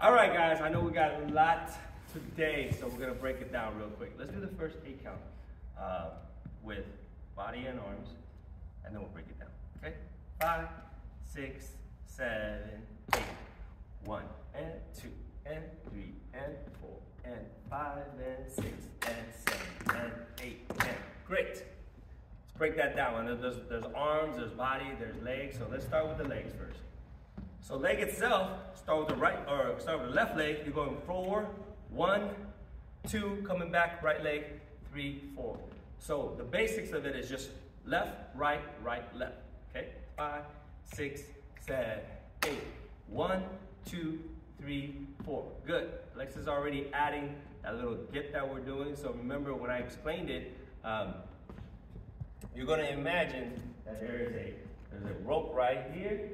All right, guys, I know we got a lot today, so we're gonna break it down real quick. Let's do the first eight count uh, with body and arms, and then we'll break it down, okay? Five, six, seven, eight. One, and two, and three, and four, and five, and six, and seven, and eight, and great. Let's break that down. And there's, there's arms, there's body, there's legs, so let's start with the legs first. So leg itself, start with the right, or start with the left leg, you're going four, one, two, coming back, right leg, three, four. So the basics of it is just left, right, right, left. Okay? Five, six, seven, eight. One, two, three, four. Good. Lex is already adding that little dip that we're doing. So remember when I explained it, um, you're to imagine that there is a there's a rope right here,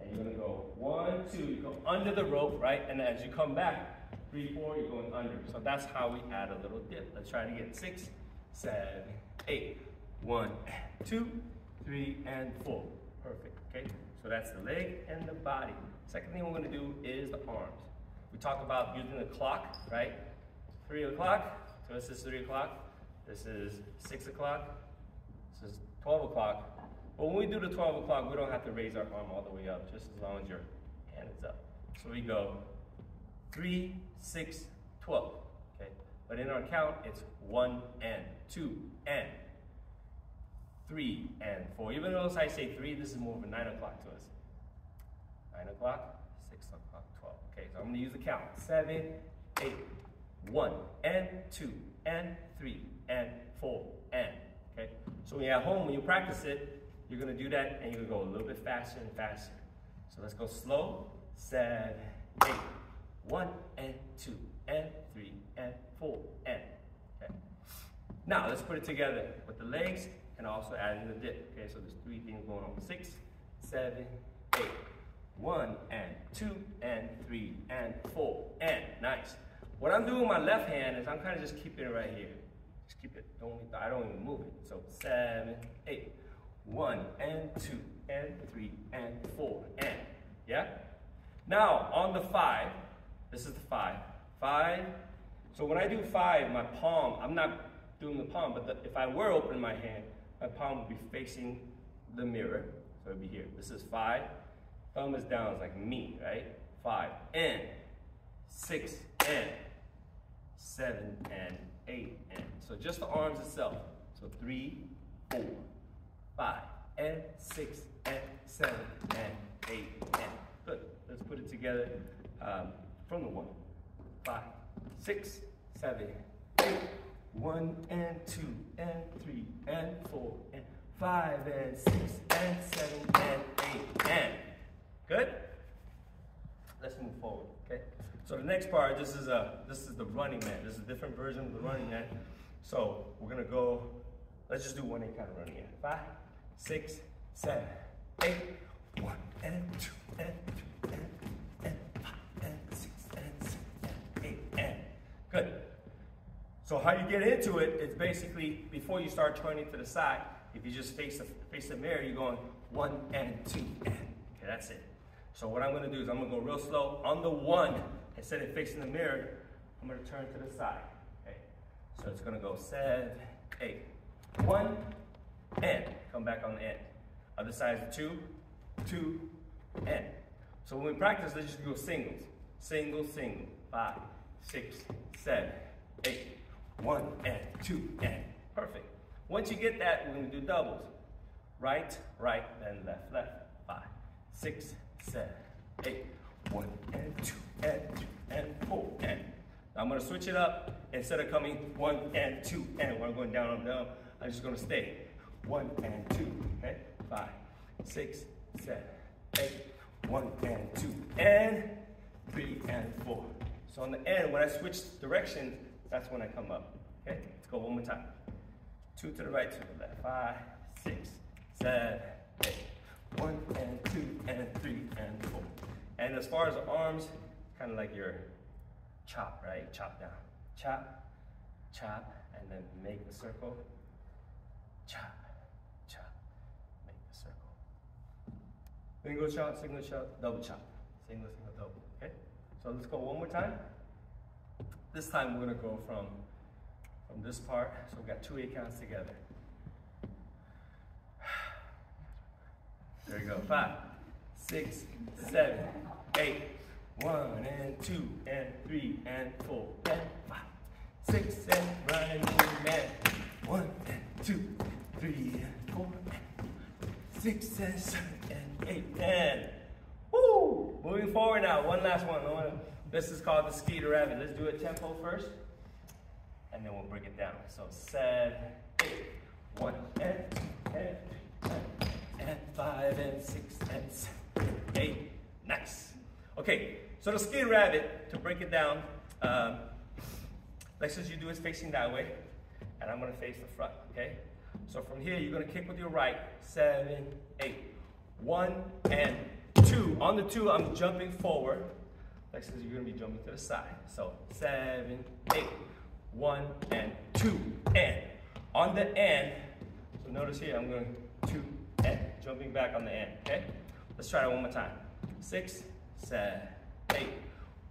and you're to go one, two, you go under the rope, right? And as you come back, three, four, you're going under. So that's how we add a little dip. Let's try to get six, seven, eight. One, two, three, and four. Perfect, okay? So that's the leg and the body. Second thing we're gonna do is the arms. We talk about using the clock, right? Three o'clock, so this is three o'clock. This is six o'clock. This is 12 o'clock. But when we do the 12 o'clock, we don't have to raise our arm all the way up, just as long as your hand is up. So we go three, six, 12, okay? But in our count, it's one and two and three and four. Even though I say three, this is more of a nine o'clock to us. Nine o'clock, six o'clock, 12. Okay, so I'm gonna use the count. Seven, eight, one, and two, and three, and four, and. Okay, so when you're at home, when you practice it, you're gonna do that and you're gonna go a little bit faster and faster. So let's go slow. Seven, eight, one, and two, and three, and four, and. Okay. Now let's put it together with the legs and also add in the dip. Okay, so there's three things going on. Six, seven, eight. One and two and three and four and nice. What I'm doing with my left hand is I'm kind of just keeping it right here. Just keep it. Don't I don't even move it. So seven, eight. One and two and three and four and yeah. Now on the five, this is the five. Five. So when I do five, my palm, I'm not doing the palm, but the, if I were opening my hand, my palm would be facing the mirror. So it'd be here. This is five. Thumb is down, it's like me, right? Five, and six, and seven, and eight, and. So just the arms itself. So three, four, five, and six, and seven, and eight, and. Good. Let's put it together um, from the one. Five, six, seven, eight, one, and two, and three, and four, and five, and six, and seven, and eight, and. Good? Let's move forward, okay? So the next part, this is a this is the running man. This is a different version of the running man. So we're gonna go, let's just do one eight kind of running man. Five, six, seven, eight, one, and two, and two, and, and five, and six, and seven, and eight, and. Good. So how you get into it, it is basically before you start turning to the side, if you just face the face the mirror, you're going one and two and. Okay, that's it. So what I'm gonna do is I'm gonna go real slow. On the one, instead of facing the mirror, I'm gonna turn to the side. Okay. So it's gonna go seven, eight. One, and. Come back on the end. Other side is two, two, and. So when we practice, let's just go singles. Single, single. Five, six, seven, eight. One and two and. Perfect. Once you get that, we're gonna do doubles. Right, right, then left, left. Five, six, seven, eight, one and two and two and four and. Now I'm gonna switch it up. Instead of coming one and two and when I'm going down and down, I'm just gonna stay one and two. Okay, Five, six, seven, eight. One and two and three and four. So on the end, when I switch directions, that's when I come up. Okay, let's go one more time. Two to the right, two to the left. Five, six, seven, eight. One and two and three and four. And as far as the arms, kind of like your chop, right? Chop down. Chop, chop, and then make a circle. Chop, make a circle. Single chop, single chop, double chop. Single, single, double. Okay? So let's go one more time. This time we're gonna go from, from this part. So we got two eight counts together. There you go. Five, six, seven, eight. One and two and three and four and five, six and running man. One and two, three and four, and six and seven and eight and woo! Moving forward now. One last one. This is called the Skeeter Rabbit. Let's do it tempo first, and then we'll break it down. So seven, eight, one and and and, five and six and seven, eight. Nice. Okay. So the Skeeter Rabbit, to break it down, um, let's you do it facing that way, and I'm gonna face the front, okay? So from here, you're gonna kick with your right, seven, eight. One and two. On the two, I'm jumping forward. Like says you're gonna be jumping to the side. So seven, eight. One and two, and. On the end, so notice here, I'm going two and jumping back on the end, okay? Let's try it one more time. Six, seven, eight,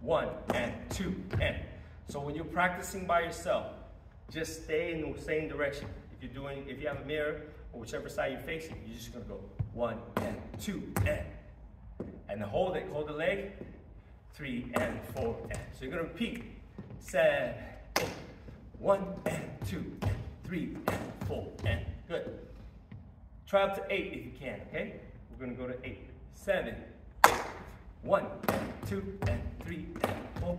one, and two, and. So when you're practicing by yourself, just stay in the same direction. If you're doing, if you have a mirror, or whichever side you're facing, you're just gonna go one and two and. And hold it, hold the leg, three and four and. So you're gonna repeat, seven, eight, one and two and three and four and. Good. Try up to eight if you can, okay? We're gonna go to eight, seven, one, and two, and three, and four,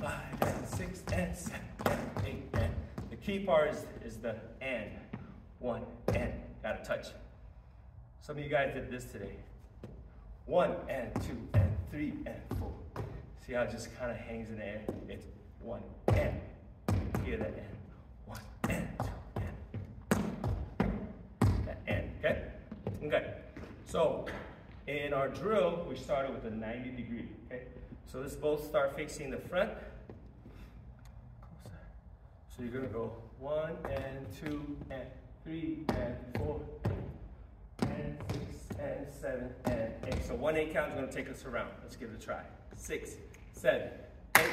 five, and six, and seven, and eight, and the key part is, is the and. One, and. Gotta touch. Some of you guys did this today. One, and two, and three, and four. See how it just kind of hangs in the air? It's one, and. Hear that and. One, and two, and. That and, okay? Okay. So, in our drill, we started with a 90 degree, okay? So let's both start facing the front. So you're gonna go one and two and three and four and six and seven and eight. So one eight count is gonna take us around. Let's give it a try. Six, seven, eight,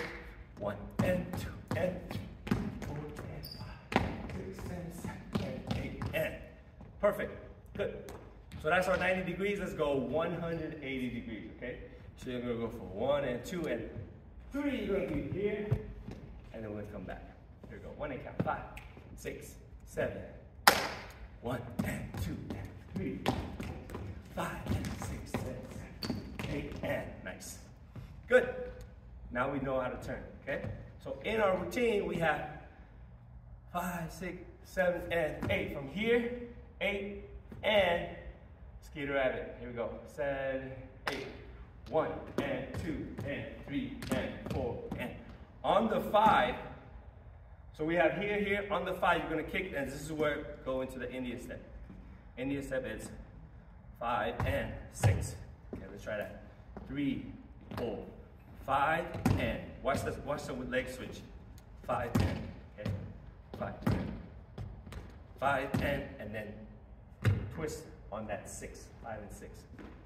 one and two and three, four and five, six and seven and eight and. Perfect, good. So that's our 90 degrees. Let's go 180 degrees, okay? So you're gonna go for one and two and three. You're gonna be here, and then we're gonna come back. Here we go. One and count. Five, six, seven. One and two and three, five six and and nice. Good. Now we know how to turn. Okay. So in our routine we have five, six, seven, and eight. From here, eight and Skeeter Rabbit. Here we go. Seven, eight. One, and two, and three, and four, and on the five, so we have here, here, on the five, you're gonna kick, and this is where go into the Indian step. Indian step is five and six. Okay, let's try that. Three, four, five, and watch this, watch the leg switch. Five and, okay, five, five and, and then twist on that six, five and six.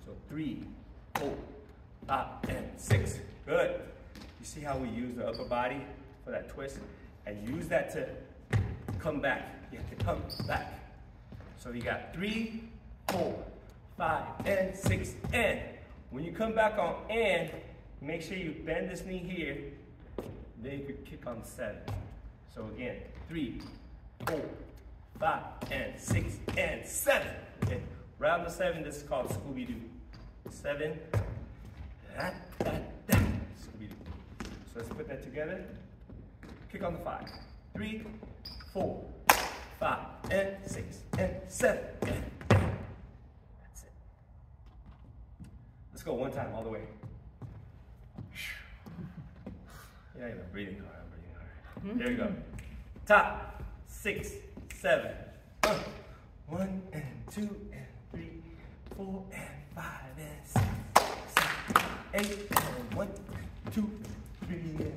So three, four, five, and six. Good. You see how we use the upper body for that twist? And use that to come back. You have to come back. So you got three, four, five, and six, and. When you come back on and, make sure you bend this knee here, then you can kick on seven. So again, three, four, five, and six, and seven. Okay. Round the seven, this is called Scooby-Doo. Seven, Scooby-Doo. So let's put that together. Kick on the five. Three, four, five, and six, and seven, and that's it. Let's go one time all the way. Yeah, I'm breathing hard, I'm breathing hard. There we go. Top, six, seven, uh, one, and two, and three, four, and five, and six, seven, eight, and one, two, three, and